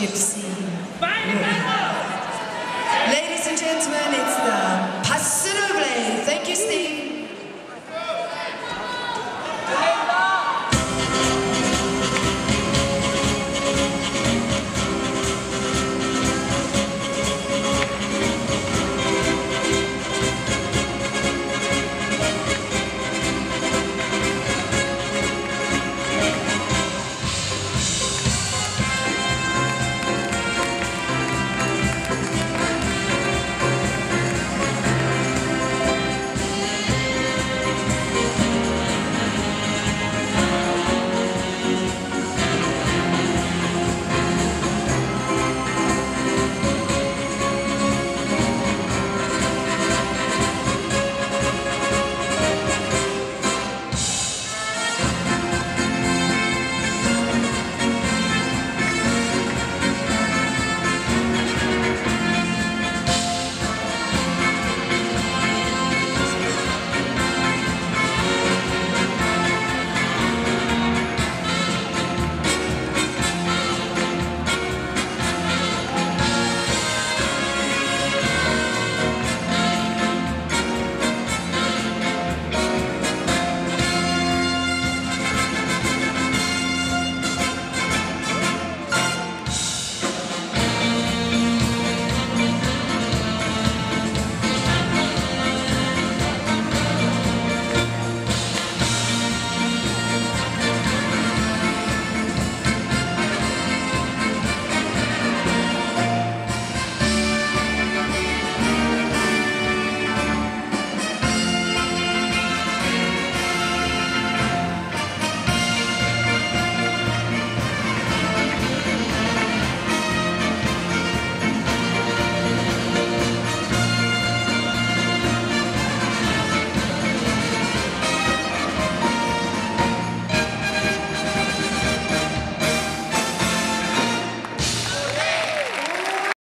Gypsy. Ladies and gentlemen, it's the